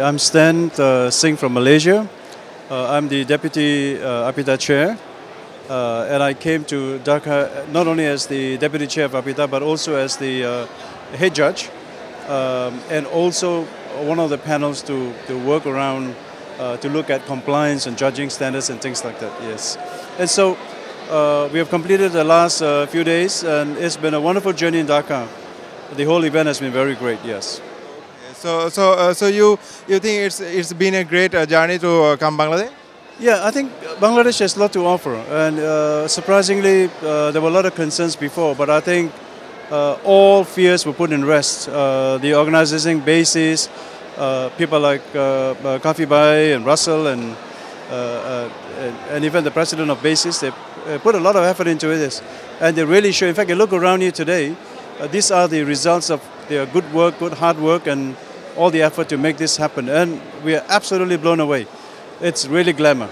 I'm Stan uh, Singh from Malaysia. Uh, I'm the Deputy uh, APICTA Chair. Uh, and I came to Dhaka not only as the Deputy Chair of APICTA but also as the uh, head judge um, and also one of the panels to, to work around uh, to look at compliance and judging standards and things like that, yes. And so we have completed the last few days and it's been a wonderful journey in Dhaka. The whole event has been very great, yes. So, so, uh, so you you think it's it's been a great uh, journey to uh, come Bangladesh? Yeah, I think Bangladesh has a lot to offer, and uh, surprisingly, uh, there were a lot of concerns before, but I think uh, all fears were put in rest. The organizing BASIS, people like Kafi Bai and Russell, and, and even the president of BASIS, they put a lot of effort into this, and they really show. In fact, you look around here today, uh, these are the results of their good work, good hard work, and all the effort to make this happen, and we are absolutely blown away. It's really glamour.